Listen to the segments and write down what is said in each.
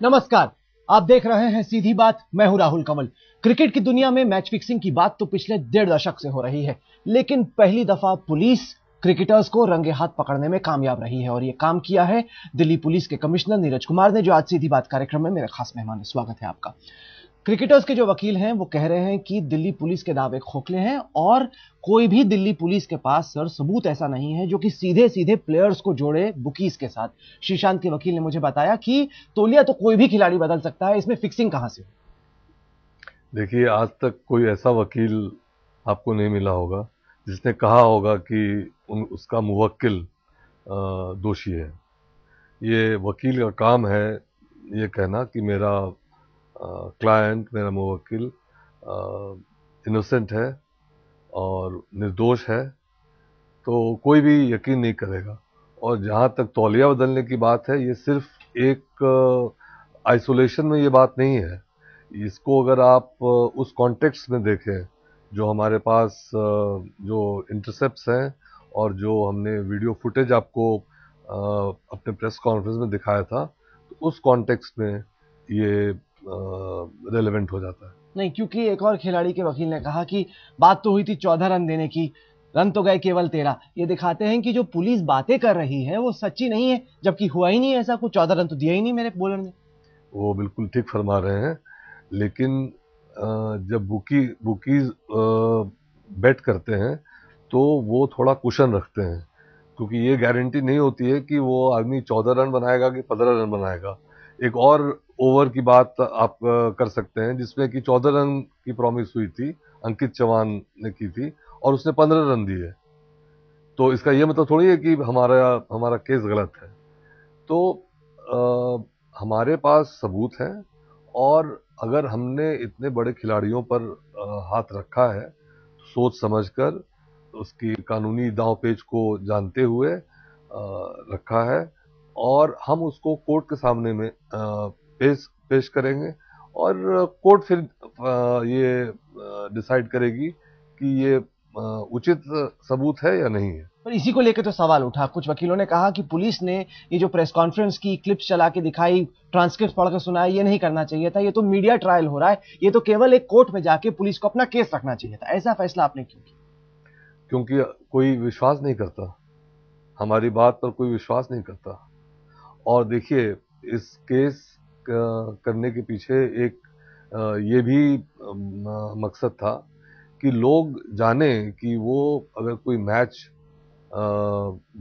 नमस्कार। आप देख रहे हैं सीधी बात। मैं हूँ राहुल कमल। क्रिकेट की दुनिया में मैच फिक्सिंग की बात तो पिछले डेढ़ दशक से हो रही है, लेकिन पहली दफ़ा पुलिस क्रिकेटर्स को रंगे हाथ पकड़ने में कामयाब रही है और ये काम किया है दिल्ली पुलिस के कमिश्नर नीरज कुमार ने, जो आज सीधी बात कार्यक्रम में मेरे खास मेहमान स्वागत है आपका। क्रिकेटर्स के जो वकील हैं, वो कह रहे हैं कि दिल्ली पुलिस के दावे खोखले हैं और कोई भी दिल्ली पुलिस के पास सर सबूत ऐसा नहीं है जो कि सीधे सीधे प्लेयर्स को जोड़े बुकीज के साथ। श्रीशांत के वकील ने मुझे बताया कि तोलिया तो कोई भी खिलाड़ी बदल सकता है, इसमें फिक्सिंग कहाँ से देखिए, आज तक कोई ऐसा वकील आपको नहीं मिला होगा, जिसने कहा होगा कि उन, उसका मुवक्किल दोषी है। ये वकील का काम है ये कहना कि मेरा क्लाइंट मेरा मुवक्किल इनोसेंट है और निर्दोष है तो कोई भी यकीन नहीं करेगा। और जहाँ तक तौलिया बदलने की बात है, ये सिर्फ़ एक आइसोलेशन में ये बात नहीं है। इसको अगर आप उस कॉन्टेक्स्ट में देखें, जो हमारे पास जो इंटरसेप्ट हैं और जो हमने वीडियो फुटेज आपको अपने प्रेस कॉन्फ्रेंस में दिखाया था तो उस कॉन्टेक्स्ट में ये रेलेवेंट हो जाता है। नहीं क्योंकि एक और खिलाड़ी के वकील ने कहा कि बात तो हुई थी चौदह रन देने की रन तो गए केवल तेरह। ये दिखाते हैं कि जो पुलिस बातें कर रही है वो सच्ची नहीं है जबकि हुआ ही नहीं ऐसा कुछ। चौदह रन तो दिया ही नहीं मेरे बॉलर ने। वो बिल्कुल ठीक फरमा रहे हैं लेकिन जब बुकी बुकीज बैट करते हैं तो वो थोड़ा कुशन रखते हैं क्योंकि ये गारंटी नहीं होती है कि वो आदमी चौदह रन बनाएगा कि पंद्रह रन बनाएगा। एक और ओवर की बात आप कर सकते हैं जिसमें कि चौदह रन की प्रॉमिस हुई थी अंकित चौहान ने की थी और उसने पंद्रह रन दिए तो इसका यह मतलब थोड़ी है कि हमारा हमारा केस गलत है। तो आ, हमारे पास सबूत है और अगर हमने इतने बड़े खिलाड़ियों पर आ, हाथ रखा है तो सोच समझकर उसकी कानूनी दांव पेच को जानते हुए आ, रखा है। और हम उसको कोर्ट के सामने में पेश पेश करेंगे और कोर्ट फिर ये डिसाइड करेगी कि ये उचित सबूत है या नहीं है। पर इसी को लेकर तो सवाल उठा। कुछ वकीलों ने कहा कि पुलिस ने ये जो प्रेस कॉन्फ्रेंस की क्लिप्स चला के दिखाई ट्रांसक्रिप्ट पढ़कर सुनाया ये नहीं करना चाहिए था। ये तो मीडिया ट्रायल हो रहा है। ये तो केवल एक कोर्ट में जाके पुलिस को अपना केस रखना चाहिए था। ऐसा फैसला आपने क्यों किया? क्योंकि कोई विश्वास नहीं करता। हमारी बात पर कोई विश्वास नहीं करता। और देखिए, इस केस करने के पीछे एक ये भी मकसद था कि लोग जाने कि वो अगर कोई मैच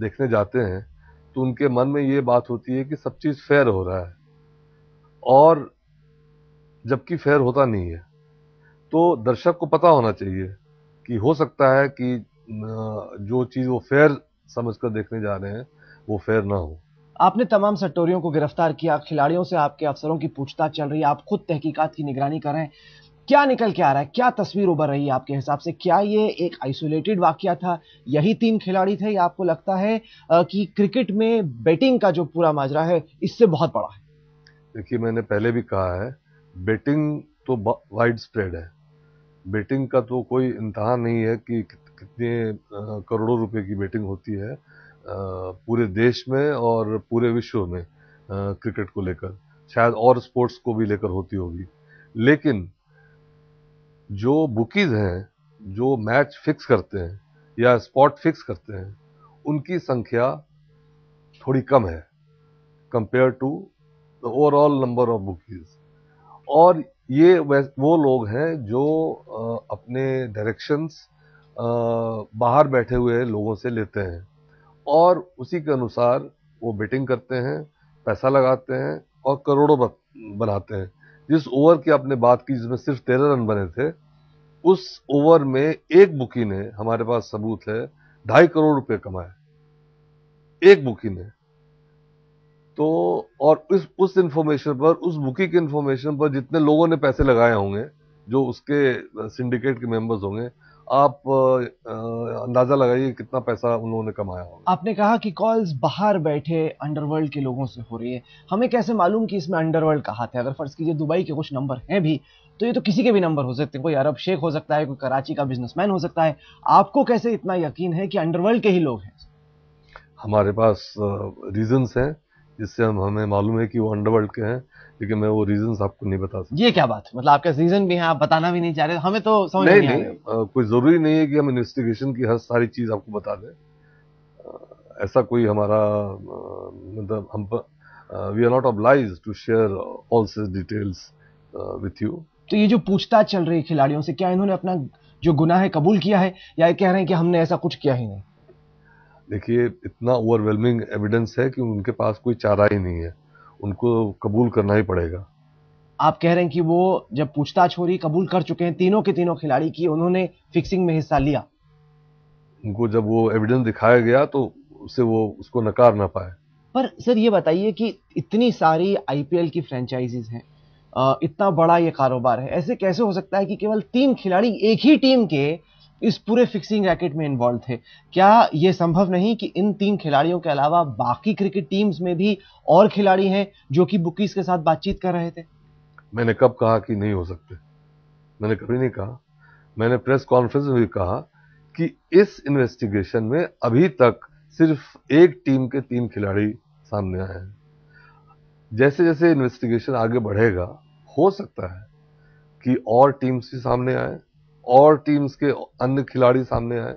देखने जाते हैं तो उनके मन में ये बात होती है कि सब चीज़ फेयर हो रहा है। और जबकि फेयर होता नहीं है तो दर्शक को पता होना चाहिए कि हो सकता है कि जो चीज़ वो फेयर समझकर देखने जा रहे हैं, वो फेयर ना हो। आपने तमाम सट्टोरियों को गिरफ़्तार किया खिलाड़ियों से, आपके अफसरों की पूछताछ चल रही है, आप खुद तहकीकात की निगरानी कर रहे हैं। क्या निकल के आ रहा है? क्या तस्वीर उभर रही है आपके हिसाब से? क्या ये एक आइसोलेटेड वाक्य था? यही तीन खिलाड़ी थे, या आपको लगता है कि क्रिकेट में बैटिंग का जो पूरा माजरा है, इससे बहुत बड़ा है? देखिए, मैंने पहले भी कहा है बेटिंग तो वाइड स्प्रेड है। बेटिंग का तो कोई इंतहा नहीं है कि कितने करोड़ों रुपए की बेटिंग होती है। पूरे देश में और पूरे विश्व में क्रिकेट को लेकर। शायद और स्पोर्ट्स को भी लेकर होती होगी। लेकिन जो बुकीज हैं, जो मैच फिक्स करते हैं या स्पॉट फिक्स करते हैं, उनकी संख्या थोड़ी कम है compare to the overall number of bookies. और ये वो लोग हैं जो अपने डायरेक्शंस बाहर बैठे हुए लोगों से लेते हैं। और उसी के अनुसार वो बेटिंग करते हैं, पैसा लगाते हैं और करोड़ों बनाते हैं। जिस ओवर की आपने बात की, जिसमें सिर्फ़ तेरह रन बने थे, उस ओवर में एक बुकी ने, हमारे पास सबूत है, ढाई करोड़ रुपए कमाए। एक बुकी ने। तो और उस उस इंफॉर्मेशन पर, उस बुकी की इंफॉर्मेशन पर जितने लोगों ने पैसे लगाए होंगे, जो उसके सिंडिकेट के मेंबर्स होंगे आप अंदाज़ा लगाइए कितना पैसा उन्होंने कमाया होगा। आपने कहा कि कॉल्स बाहर बैठे अंडरवर्ल्ड के लोगों से हो रही है। हमें कैसे मालूम कि इसमें अंडरवर्ल्ड का हाथ है अगर फ़र्ज़ कीजिए दुबई के कुछ नंबर हैं भी तो ये तो किसी के भी नंबर हो सकते हैं। कोई अरब शेख हो सकता है कोई कराची का बिजनेसमैन हो सकता है। आपको कैसे इतना यकीन है कि अंडरवर्ल्ड के ही लोग हैं? हमारे पास रीजंस हैं जिससे हम हमें मालूम है कि वो अंडरवर्ल्ड के हैं। लेकिन मैं वो रीजन आपको नहीं बता सकता। ये क्या बात है? मतलब आपका रीजन भी है आप बताना भी नहीं चाह रहे हमें तो समझ नहीं नहीं, नहीं आ, कोई ज़रूरी नहीं है कि हम इन्वेस्टिगेशन की हर सारी चीज़ आपको बता दें। ऐसा कोई हमारा मतलब हम we are not oblige to share all such details with you तो ये जो पूछताछ चल रही है खिलाड़ियों से क्या इन्होंने अपना जो गुनाह है कबूल किया है या कह रहे हैं कि हमने ऐसा कुछ किया ही नहीं? देखिए इतना ओवरवेलमिंग एविडेंस है कि उनके पास कोई चारा ही नहीं है। उनको कबूल करना ही पड़ेगा। आप कह रहे हैं कि वो जब पूछताछ हो रही कबूल कर चुके हैं तीनों के तीनों खिलाड़ी की उन्होंने फिक्सिंग में हिस्सा लिया। उनको जब वो एविडेंस दिखाया गया तो उसे वो उसको नकार ना पाए। पर सर ये बताइए कि इतनी सारी आईपीएल की फ्रेंचाइजीज हैं इतना बड़ा ये कारोबार है ऐसे कैसे हो सकता है कि केवल तीन खिलाड़ी एक ही टीम के इस पूरे फिक्सिंग रैकेट में इन्वॉल्व थे। क्या यह संभव नहीं कि इन तीन खिलाड़ियों के अलावा बाकी क्रिकेट टीम्स में भी और खिलाड़ी हैं जो कि बुकीज के साथ बातचीत कर रहे थे? मैंने कब कहा कि नहीं हो सकते? मैंने कभी नहीं कहा। मैंने प्रेस कॉन्फ्रेंस में भी कहा कि इस इन्वेस्टिगेशन में अभी तक सिर्फ़ एक टीम के तीन खिलाड़ी सामने आए हैं। जैसे जैसे इन्वेस्टिगेशन आगे बढ़ेगा, हो सकता है कि और टीम्स भी सामने आए। और टीम्स के अन्य खिलाड़ी सामने आए।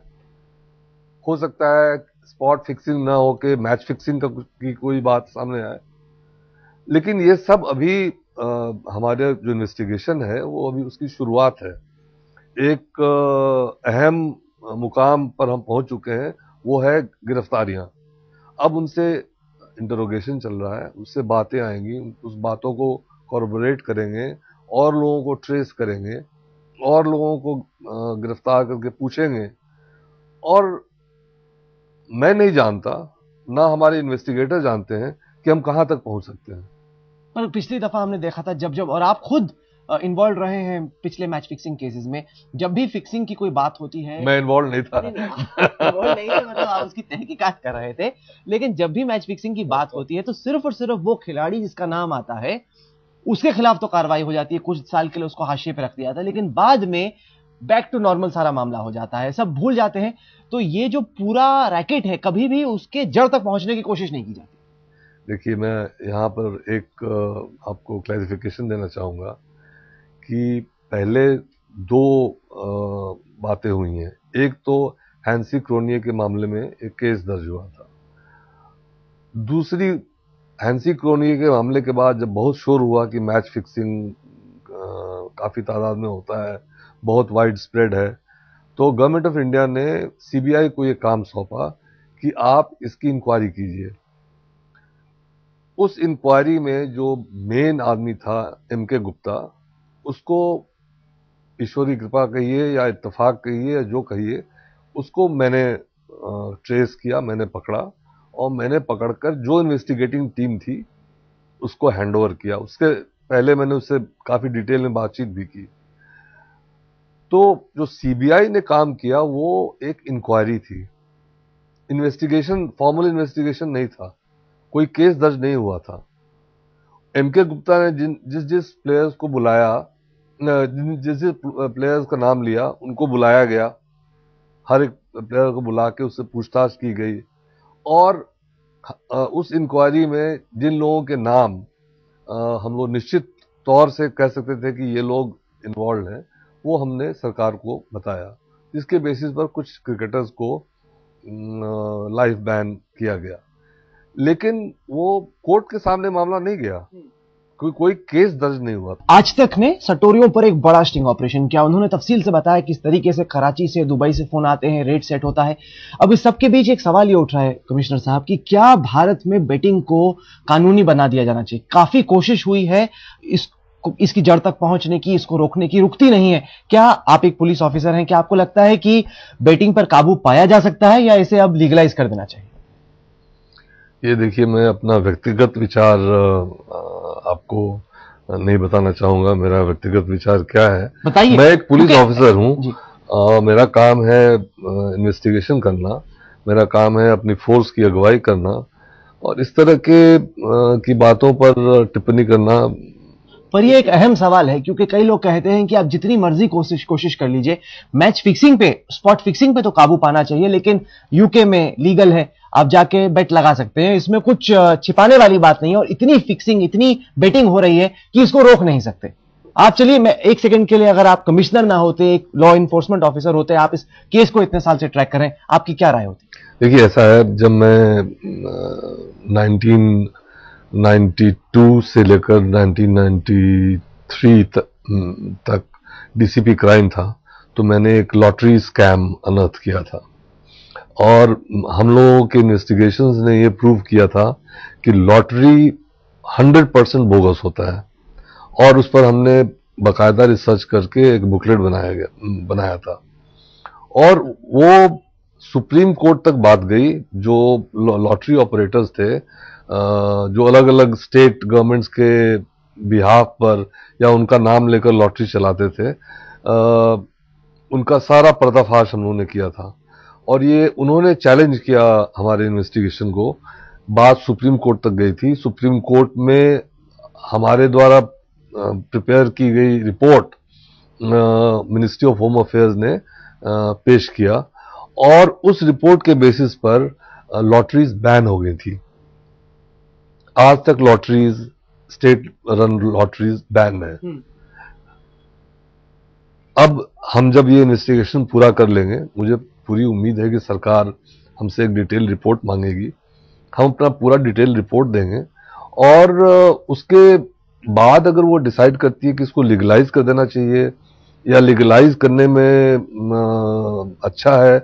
हो सकता है स्पॉट फिक्सिंग ना हो के मैच फिक्सिंग का की कोई बात सामने आए। लेकिन ये सब अभी आ, हमारे जो इन्वेस्टिगेशन है वो अभी उसकी शुरुआत है। एक अहम मुकाम पर हम पहुँच चुके हैं वो है गिरफ्तारियाँ। अब उनसे इंटरोगेशन चल रहा है उससे बातें आएँगी उस बातों को कॉर्पोरेट करेंगे और लोगों को ट्रेस करेंगे। और लोगों को गिरफ़्तार करके पूछेंगे। और मैं नहीं जानता ना हमारे इन्वेस्टिगेटर जानते हैं कि हम कहाँ तक पहुँच सकते हैं। पर पिछली दफ़ा हमने देखा था जब जब और आप खुद इन्वॉल्व रहे हैं पिछले मैच फिक्सिंग केसेस में जब भी फिक्सिंग की कोई बात होती है मैं इन्वॉल्व नहीं था। इन्वॉल्व नहीं थे मतलब आप उसकी तहकीकात कर रहे थे। लेकिन जब भी मैच फिक्सिंग की बात होती है तो सिर्फ़ और सिर्फ़ वो खिलाड़ी जिसका नाम आता है उसके खिलाफ तो कार्रवाई हो जाती है। कुछ साल के लिए उसको हाशिए पर रख दिया था लेकिन बाद में बैक टू नॉर्मल सारा मामला हो जाता है। सब भूल जाते हैं। तो ये जो पूरा रैकेट है, कभी भी उसके जड़ तक पहुँचने की कोशिश नहीं की जाती। देखिए, मैं यहाँ पर एक आपको क्लैरिफिकेशन देना चाहूँगा कि पहले दो बातें हुई हैं। एक तो हैंसी क्रोनिया के मामले में एक केस दर्ज हुआ था। दूसरी हैंसी क्रोनी के मामले के बाद जब बहुत शोर हुआ कि मैच फिक्सिंग काफ़ी तादाद में होता है, बहुत वाइड स्प्रेड है तो गवर्नमेंट ऑफ़ इंडिया ने सीबीआई को ये काम सौंपा कि आप इसकी इंक्वायरी कीजिए। उस इंक्वायरी में जो मेन आदमी था एम के गुप्ता उसको ईश्वरी कृपा कहिए या इत्तेफाक कहिए या जो कहिए, उसको मैंने ट्रेस किया, मैंने पकड़ा। और मैंने पकड़कर, जो इन्वेस्टिगेटिंग टीम थी, उसको हैंडओवर किया। उसके पहले मैंने उससे काफ़ी डिटेल में बातचीत भी की। तो जो सीबीआई ने काम किया, वो एक इंक्वायरी थी। इन्वेस्टिगेशन फॉर्मल इन्वेस्टिगेशन नहीं था। कोई केस दर्ज नहीं हुआ था। एम के गुप्ता ने जिन, जिस जिस प्लेयर्स को बुलाया जिस जिस प्लेयर्स का नाम लिया, उनको बुलाया गया। हर एक प्लेयर को बुला के उससे पूछताछ की गई। और उस इंक्वायरी में जिन लोगों के नाम हम लोग निश्चित तौर से कह सकते थे कि ये लोग इन्वॉल्व हैं, वो हमने सरकार को बताया। जिसके बेसिस पर कुछ क्रिकेटर्स को लाइफ बैन किया गया। लेकिन वो कोर्ट के सामने मामला नहीं गया। हम्म। कोई कोई केस दर्ज नहीं हुआ। आज तक ने सटोरियों पर एक बड़ा स्टिंग ऑपरेशन किया। उन्होंने तफसील से बताया किस तरीके से कराची से दुबई से फ़ोन आते हैं, रेट सेट होता है। अब इस सबके बीच एक सवाल ये उठ रहा है, कमिश्नर साहब, कि क्या भारत में बेटिंग को कानूनी बना दिया जाना चाहिए? काफ़ी कोशिश हुई है इस, इसकी जड़ तक पहुँचने की, इसको रोकने की, रुकती नहीं है। क्या आप एक पुलिस ऑफिसर हैं? क्या आपको लगता है कि बेटिंग पर काबू पाया जा सकता है या इसे अब लीगलाइज कर देना चाहिए? ये देखिए मैं अपना व्यक्तिगत विचार आपको नहीं बताना चाहूँगा मेरा व्यक्तिगत विचार क्या है। बताइए। मैं एक पुलिस ऑफिसर हूँ। मेरा काम है इन्वेस्टिगेशन करना मेरा काम है अपनी फोर्स की अगुवाई करना और इस तरह के आ, की बातों पर टिप्पणी करना पर ये एक अहम सवाल है, क्योंकि कई लोग कहते हैं कि आप जितनी मर्ज़ी कोशिश कोशिश कर लीजिए। मैच फिक्सिंग पे स्पॉट फिक्सिंग पे तो काबू पाना चाहिए, लेकिन यूके में लीगल है, आप जाके बेट लगा सकते हैं। इसमें कुछ छिपाने वाली बात नहीं है और इतनी फिक्सिंग इतनी बेटिंग हो रही है कि इसको रोक नहीं सकते। आप चलिए, मैं एक सेकंड के लिए अगर आप कमिश्नर ना होते, एक लॉ इन्फोर्समेंट ऑफिसर होते, आप इस केस को इतने साल से ट्रैक करें, आपकी क्या राय होती? देखिए, ऐसा है, जब मैं नाइनटीन 92 से लेकर 1993 तक, तक डीसीपी क्राइम था तो मैंने एक लॉटरी स्कैम अनर्थ किया था। और हम लोगों के इन्वेस्टिगेशंस ने ये प्रूव किया था कि लॉटरी 100 परसेंट बोगस होता है। और उस पर हमने बाकायदा रिसर्च करके एक बुकलेट बनाया गया बनाया था। और वो सुप्रीम कोर्ट तक बात गई जो लॉटरी ऑपरेटर्स थे जो अलग अलग स्टेट गवर्नमेंट्स के बिहाफ पर या उनका नाम लेकर लॉटरी चलाते थे उनका सारा पर्दाफाश हम लोगों ने किया था। और ये उन्होंने चैलेंज किया हमारे इन्वेस्टिगेशन को। बात सुप्रीम कोर्ट तक गई थी। सुप्रीम कोर्ट में हमारे द्वारा प्रिपेयर की गई report ministry of home affairs ने पेश किया। और उस रिपोर्ट के बेसिस पर लॉटरीज बैन हो गई थी। आज तक lotteries state run lotteries ban है। अब हम जब ये इन्वेस्टिगेशन पूरा कर लेंगे, मुझे पूरी उम्मीद है कि सरकार हमसे एक डिटेल रिपोर्ट मांगेगी हम अपना पूरा डिटेल रिपोर्ट देंगे और उसके बाद अगर वो डिसाइड करती है कि इसको लीगलाइज कर देना चाहिए या लीगलाइज करने में अच्छा है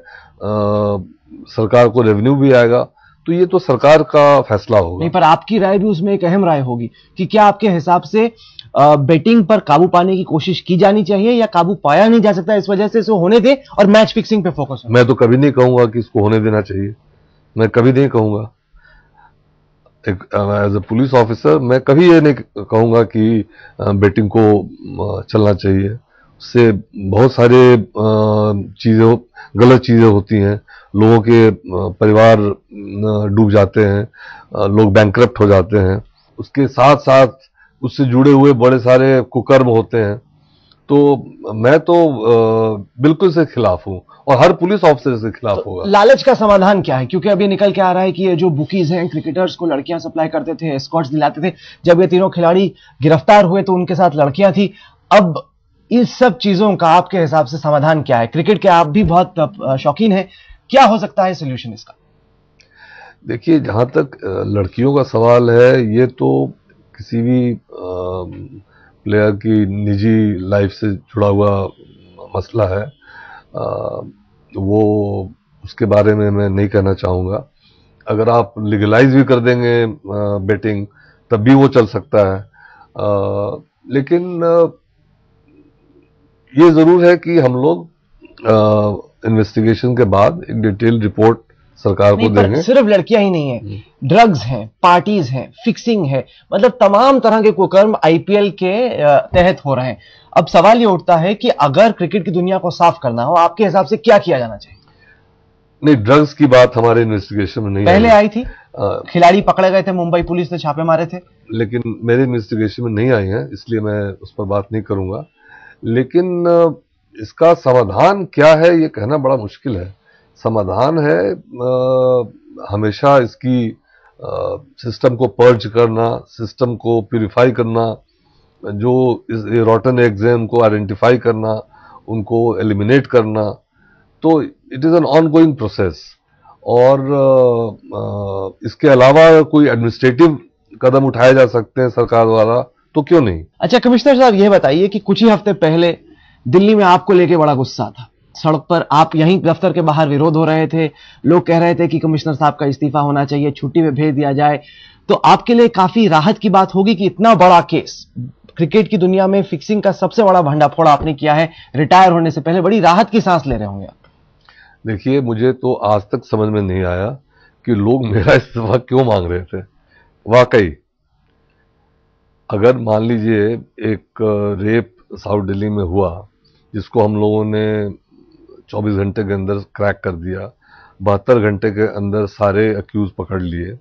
सरकार को रेवेन्यू भी आएगा तो ये तो सरकार का फैसला होगा। नहीं पर आपकी राय भी उसमें एक अहम राय होगी कि क्या आपके हिसाब से बेटिंग पर काबू पाने की कोशिश की जानी चाहिए या काबू पाया नहीं जा सकता इस वजह से इसको होने दे और मैच फिक्सिंग पे फोकस हो। मैं तो कभी नहीं कहूँगा कि इसको होने देना चाहिए। मैं कभी नहीं कहूँगा। एक एज ए पुलिस ऑफिसर मैं कभी ये नहीं कहूँगा कि बेटिंग को चलना चाहिए। उससे बहुत सारे चीज़ें गलत चीज़ें होती हैं। लोगों के परिवार डूब जाते हैं लोग बैंक हो जाते हैं। उसके साथ साथ उससे जुड़े हुए बड़े सारे कुकर्म होते हैं। तो मैं तो बिल्कुल से खिलाफ हूँ और हर पुलिस ऑफिसर से खिलाफ तो होगा। लालच का समाधान क्या है? क्योंकि अभी निकल के आ रहा है कि ये जो बुकीज हैं क्रिकेटर्स को लड़कियाँ सप्लाई करते थे स्कॉट्स दिलाते थे जब ये तीनों खिलाड़ी गिरफ़्तार हुए तो उनके साथ लड़कियाँ थी। अब इस सब चीज़ों का आपके हिसाब से समाधान क्या है? क्रिकेट के आप भी बहुत शौकीन हैं। क्या हो सकता है सोल्यूशन इसका? देखिए जहाँ तक लड़कियों का सवाल है ये तो किसी भी प्लेयर की निजी लाइफ से जुड़ा हुआ मसला है। वो उसके बारे में मैं नहीं कहना चाहूँगा। अगर आप लीगलाइज भी कर देंगे बेटिंग तब भी वो चल सकता है। आ, लेकिन ये ज़रूर है कि हम लोग इन्वेस्टिगेशन के बाद एक डिटेल रिपोर्ट सरकार को देंगे। सिर्फ़ लड़कियाँ ही नहीं है। ड्रग्स हैं पार्टीज़ हैं फिक्सिंग है। मतलब तमाम तरह के कुकर्म आईपीएल के तहत हो रहे हैं। अब सवाल ये उठता है कि अगर क्रिकेट की दुनिया को साफ़ करना हो आपके हिसाब से क्या किया जाना चाहिए? नहीं ड्रग्स की बात हमारे इन्वेस्टिगेशन में नहीं पहले आई। थी। खिलाड़ी पकड़े गए थे मुंबई पुलिस ने छापे मारे थे। लेकिन मेरे इन्वेस्टिगेशन में नहीं आई है इसलिए मैं उस पर बात नहीं करूँगा। लेकिन इसका समाधान क्या है ये कहना बड़ा मुश्किल है। समाधान है आ, हमेशा इसकी आ, सिस्टम को पर्ज करना सिस्टम को प्यूरिफाई करना जो इस रॉटन एग्ज़ाम को आइडेंटिफाई करना उनको एलिमिनेट करना। तो it is an ongoing process और आ, इसके अलावा कोई एडमिनिस्ट्रेटिव कदम उठाए जा सकते हैं सरकार द्वारा तो क्यों नहीं? अच्छा कमिश्नर साहब ये बताइए कि कुछ ही हफ़्ते पहले दिल्ली में आपको लेके बड़ा गुस्सा था। सड़क पर आप यहीं दफ्तर के बाहर विरोध हो रहे थे। लोग कह रहे थे कि कमिश्नर साहब का इस्तीफा होना चाहिए, छुट्टी में भेज दिया जाए। तो आपके लिए काफ़ी राहत की बात होगी कि इतना बड़ा केस, क्रिकेट की दुनिया में फिक्सिंग का सबसे बड़ा भंडाफोड़ आपने किया है, रिटायर होने से पहले बड़ी राहत की सांस ले रहे होंगे देखिए, मुझे तो आज तक समझ में नहीं आया कि लोग मेरा इस्तीफा क्यों मांग रहे थे। वाकई, अगर मान लीजिए एक रेप साउथ दिल्ली में हुआ जिसको हम लोगों ने 24 घंटे के अंदर क्रैक कर दिया, बहत्तर घंटे के अंदर सारे अक्यूज पकड़ लिए,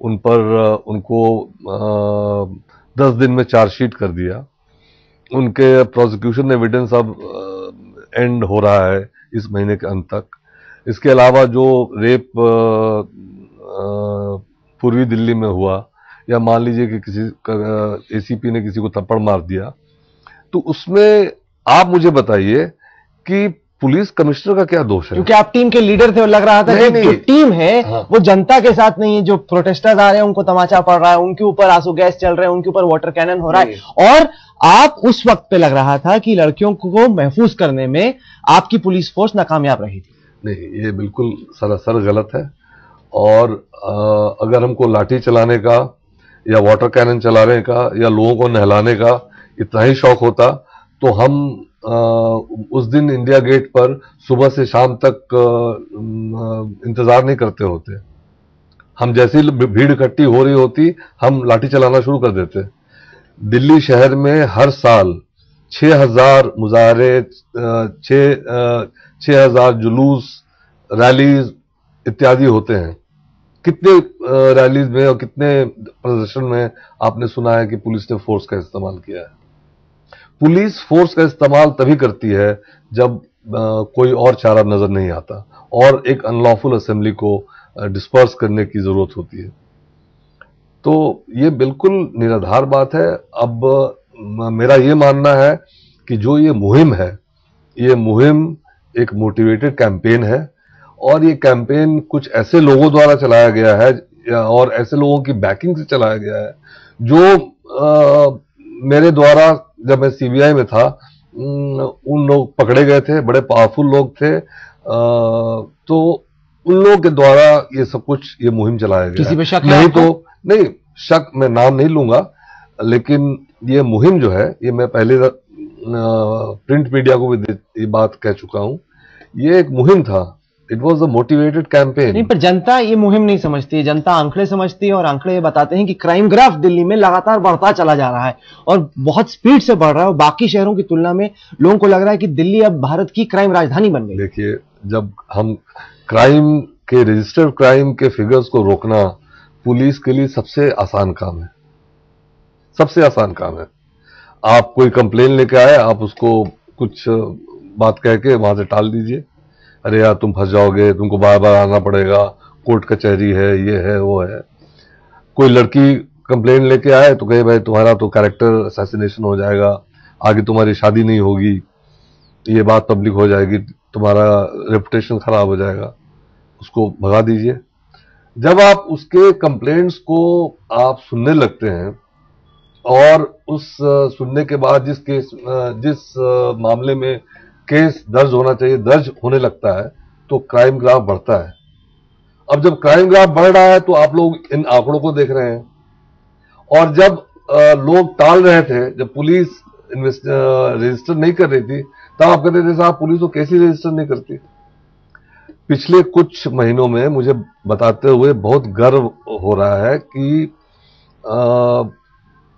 उन पर उनको दस दिन में चार्जशीट कर दिया। उनके प्रोसिक्यूशन एविडेंस अब एंड हो रहा है इस महीने के अंत तक। इसके अलावा जो रेप पूर्वी दिल्ली में हुआ, या मान लीजिए कि किसी एसीपी ने किसी को थप्पड़ मार दिया तो उसमें आप मुझे बताइए कि पुलिस कमिश्नर का क्या दोष है? क्योंकि आप टीम के लीडर थे और लग रहा था नहीं, नहीं। जो टीम है हाँ। वो जनता के साथ नहीं है जो प्रोटेस्टर्स आ रहे हैं उनको तमाचा पड़ रहा है उनके ऊपर आँसू गैस चल रहे हैं उनके ऊपर वाटर कैनन हो रहा है। और आप उस वक्त पे लग रहा था कि लड़कियों को महफूज करने में आपकी पुलिस फोर्स नाकामयाब रही थी। नहीं ये बिल्कुल सरासर गलत है। और अगर हमको लाठी चलाने का या वाटर कैनन चलाने का या लोगों को नहलाने का इतना ही शौक होता तो हम अ, उस दिन इंडिया गेट पर सुबह से शाम तक अ, इंतज़ार नहीं करते होते। हम जैसी भीड़ इकट्ठी हो रही होती हम लाठी चलाना शुरू कर देते। दिल्ली शहर में हर साल छह हज़ार मुजाहरे छह छह हज़ार जुलूस रैलीज इत्यादि होते हैं। कितने रैलीज में और कितने प्रदर्शन में आपने सुना है कि पुलिस ने फोर्स का इस्तेमाल किया है? पुलिस फोर्स का इस्तेमाल तभी करती है जब कोई और चारा नज़र नहीं आता और एक अनलॉफुल असेंबली को डिस्पर्स करने की ज़रूरत होती है। तो ये बिल्कुल निराधार बात है। अब मेरा ये मानना है कि जो ये मुहिम है ये मुहिम एक मोटिवेटेड कैंपेन है और ये कैंपेन कुछ ऐसे लोगों द्वारा चलाया गया है और ऐसे लोगों की बैकिंग से चलाया गया है जो अ, मेरे द्वारा जब मैं सीबीआई में था उन लोग पकड़े गए थे बड़े पावरफुल लोग थे अ, तो उन लोगों के द्वारा ये सब कुछ ये मुहिम चलाया गया। किसी पे शक नहीं तो नहीं शक मैं नाम नहीं लूँगा लेकिन ये मुहिम जो है ये मैं पहले प्रिंट मीडिया को भी ये बात कह चुका हूँ। ये एक मुहिम था it was a motivated campaign नहीं पर जनता ये मुहिम नहीं समझती है। जनता आंकड़े समझती है और आंकड़े ये बताते हैं कि क्राइम ग्राफ दिल्ली में लगातार बढ़ता चला जा रहा है और बहुत स्पीड से बढ़ रहा है और बाकी शहरों की तुलना में लोगों को लग रहा है कि दिल्ली अब भारत की क्राइम राजधानी बन गई। देखिए जब हम क्राइम के रजिस्टर्ड क्राइम के फिगर्स को रोकना पुलिस के लिए सबसे आसान काम है। सबसे आसान काम है। आप कोई कंप्लेन लेके आए आप उसको कुछ बात कह के वहाँ से टाल दीजिए। अरे यार, तुम फंस जाओगे, तुमको बार बार आना पड़ेगा, कोर्ट कचहरी है, ये है, वो है। कोई लड़की कंप्लेन लेके आए तो कहे, भाई, तुम्हारा तो कैरेक्टर असैसिनेशन हो जाएगा, आगे तुम्हारी शादी नहीं होगी, ये बात पब्लिक हो जाएगी, तुम्हारा रेपुटेशन खराब हो जाएगा। उसको भगा दीजिए। जब आप उसके कंप्लेंट्स को आप सुनने लगते हैं, और उस, सुनने के बाद जिस केस जिस मामले में केस दर्ज होना चाहिए दर्ज होने लगता है तो क्राइम ग्राफ बढ़ता है। अब जब क्राइम ग्राफ बढ़ रहा है तो आप लोग इन आंकड़ों को देख रहे हैं। और जब अ, लोग टाल रहे थे जब पुलिस रजिस्टर नहीं कर रही थी तब आप कहते थे साहब पुलिस तो कैसी रजिस्टर नहीं करती? पिछले कुछ महीनों में मुझे बताते हुए बहुत गर्व हो रहा है कि अ,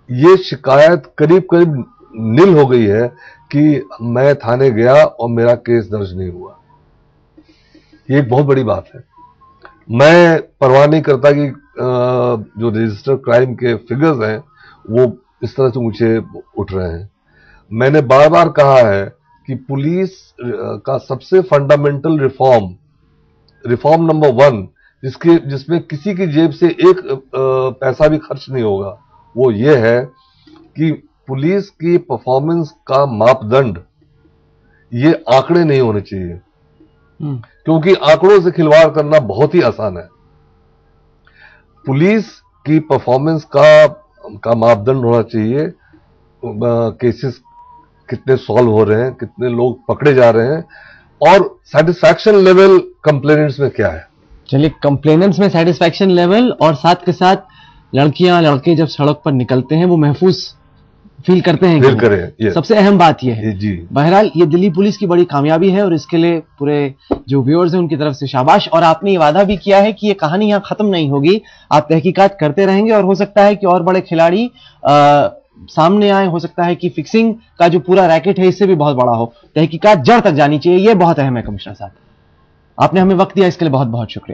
ये शिकायत करीब करीब नील हो गई है कि मैं थाने गया और मेरा केस दर्ज नहीं हुआ। ये एक बहुत बड़ी बात है। मैं परवाह नहीं करता कि जो रजिस्टर क्राइम के फिगर्स हैं, वो इस तरह से ऊँचे उठ रहे हैं। मैंने बार बार कहा है कि पुलिस का सबसे fundamental reform reform number one जिसके, जिसमें किसी की जेब से एक पैसा भी खर्च नहीं होगा, वो ये है कि पुलिस की परफॉर्मेंस का मापदंड ये आंकड़े नहीं होने चाहिए। हम्म, क्योंकि आंकड़ों से खिलवाड़ करना बहुत ही आसान है। पुलिस की परफॉर्मेंस का का मापदंड होना चाहिए। केसेस कितने सॉल्व हो रहे हैं कितने लोग पकड़े जा रहे हैं और सेटिस्फैक्शन लेवल कंप्लेनेंट्स में क्या है? चलिए कंप्लेनेंट्स में सेटिस्फैक्शन लेवल और साथ के साथ लड़कियाँ लड़के जब सड़क पर निकलते हैं वो महफूज फील करते हैं फील करें सबसे अहम बात यह है। जी। बहरहाल ये दिल्ली पुलिस की बड़ी कामयाबी है और इसके लिए पूरे जो व्यूअर्स हैं उनकी तरफ़ से शाबाश। और आपने ये वादा भी किया है कि ये कहानी यहाँ खत्म नहीं होगी। आप तहकीकात करते रहेंगे और हो सकता है कि और बड़े खिलाड़ी आ, सामने आए। हो सकता है कि फिक्सिंग का जो पूरा रैकेट है इससे भी बहुत बड़ा हो। तहकीकात जड़ तक जानी चाहिए। ये बहुत अहम है कमिश्नर साहब। आपने हमें वक्त दिया इसके लिए बहुत बहुत शुक्रिया।